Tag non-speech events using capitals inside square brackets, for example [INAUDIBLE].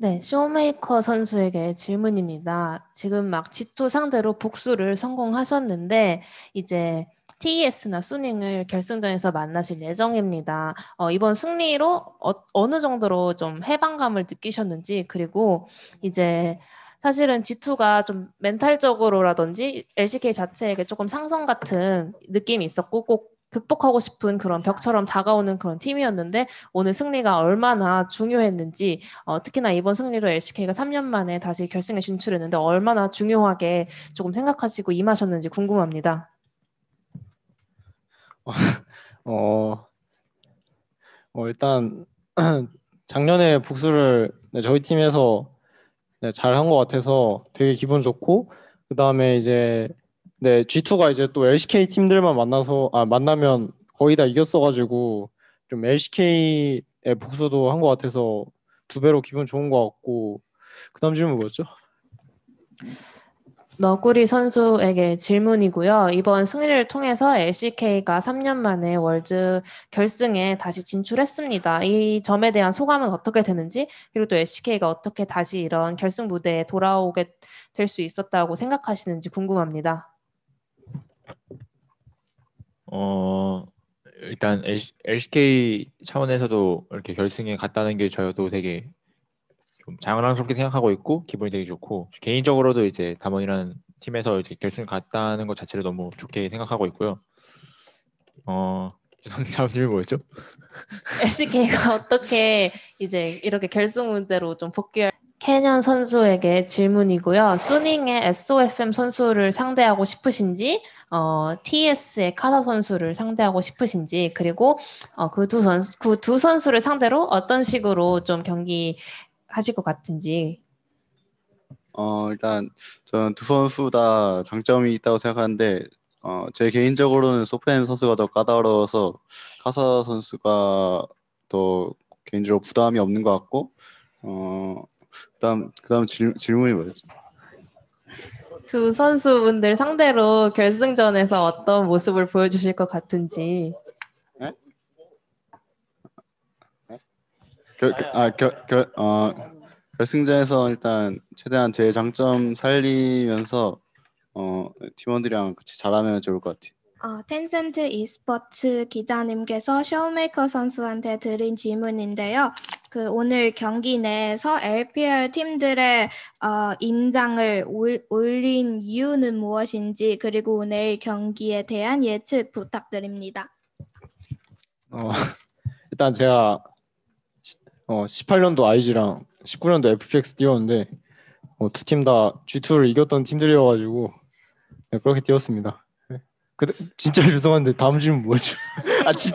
네, 쇼메이커 선수에게 질문입니다. 지금 막 G2 상대로 복수를 성공하셨는데 이제 TES나 수닝을 결승전에서 만나실 예정입니다. 어, 이번 승리로 어, 느 정도로 좀 해방감을 느끼셨는지 그리고 이제 사실은 G2가 좀 멘탈적으로라든지 LCK 자체에게 조금 상성 같은 느낌이 있었고 꼭 극복하고 싶은 그런 벽처럼 다가오는 그런 팀이었는데 오늘 승리가 얼마나 중요했는지 어, 특히나 이번 승리로 LCK가 3년 만에 다시 결승에 진출했는데 얼마나 중요하게 조금 생각하시고 임하셨는지 궁금합니다. 어, [LAUGHS] 어 일단 [CLEARS THROAT] 작년에 복수를 네, 저희 팀에서 네, 잘한 것 같아서 되게 기분 좋고 그 다음에 이제 네, G2가 이제 또 LCK 팀들만 만나서 아 만나면 거의 다 이겼어가지고 좀 LCK의 복수도 한 것 같아서 두 배로 기분 좋은 것 같고 그다음 질문 뭐였죠? 너구리 선수에게 질문이고요. 이번 승리를 통해서 LCK가 3년 만에 월드 결승에 다시 진출했습니다. 이 점에 대한 소감은 어떻게 되는지, 그리고 또 LCK가 어떻게 다시 이런 결승 무대에 돌아오게 될 수 있었다고 생각하시는지 궁금합니다. 어 일단 LCK 차원에서도 이렇게 결승에 갔다는 게 저도 되게 좀 자랑스럽게 생각하고 있고 기분이 되게 좋고 개인적으로도 이제 담원이라는 팀에서 이제 결승 갔다는 것 자체를 너무 좋게 생각하고 있고요. 어 [LAUGHS] 다음 질문 뭐였죠? LCK가 어떻게 이제 이렇게 결승 무대로 좀 복귀할 캐년 선수에게 질문이고요. 수닝의 SOFM 선수를 상대하고 싶으신지, 어, TS의 카사 선수를 상대하고 싶으신지, 그리고 어, 그 두 선수 그 두 선수를 상대로 어떤 식으로 좀 경기 하실 것 같은지. 어 일단 저는 두 선수 다 장점이 있다고 생각하는데 어, 제 개인적으로는 소프엠 선수가 더 까다로워서 카사 선수가 더 개인적으로 부담이 없는 것 같고 어 그다음 그다음 질, 질문이 뭐였죠? 두 선수분들 상대로 결승전에서 어떤 모습을 보여주실 것 같은지. 네? 네? 결, 아, 결, 결, 어, 결승전에서 일단 최대한 제 장점 살리면서 어, 팀원들이랑 같이 잘하면 좋을 것 같아요. 어, 텐센트 e스포츠 기자님께서 쇼메이커 선수한테 드린 질문인데요. 그 오늘 경기 내에서 LPL 팀들의 어, 인장을 올, 올린 이유는 무엇인지 그리고 오늘 경기에 대한 예측 부탁드립니다. 어, [LAUGHS] 일단 제가 어, 18년도 IG랑 19년도 FPX 뛰었는데 어, 두팀 다 G2를 이겼던 팀들이어가지고 네, 그렇게 뛰었습니다. 네. 그 진짜 [LAUGHS] 죄송한데 다음 질문 뭐죠? [LAUGHS] 아 진짜